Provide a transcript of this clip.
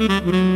Mm-hmm.